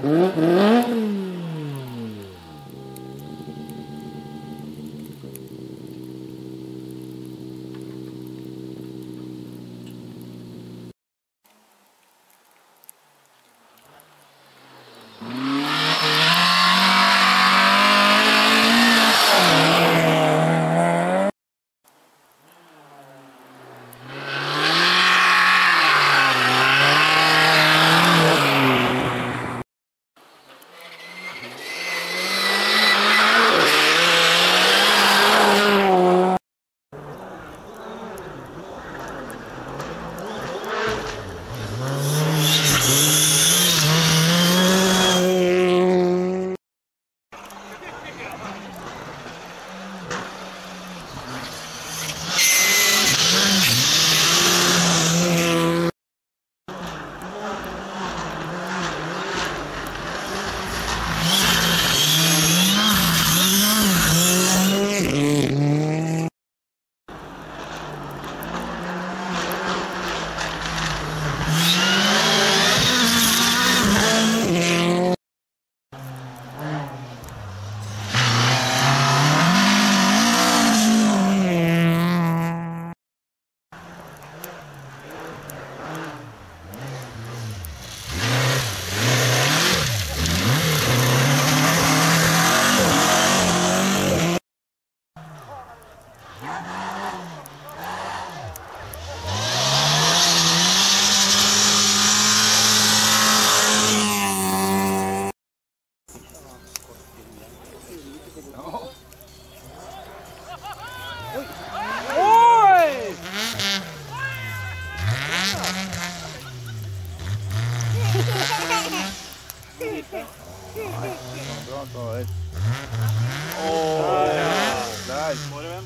Mm-hmm.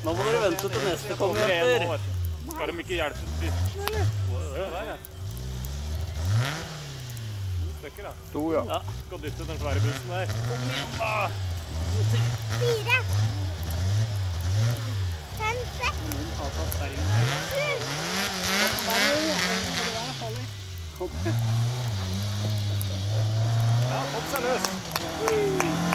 Nå må dere vente til neste kommer etter. Skal de ikke hjelpe stykker, da. To, ja. Ja. Skal dytte den svære bussen der. Fire. Fem, seks, です。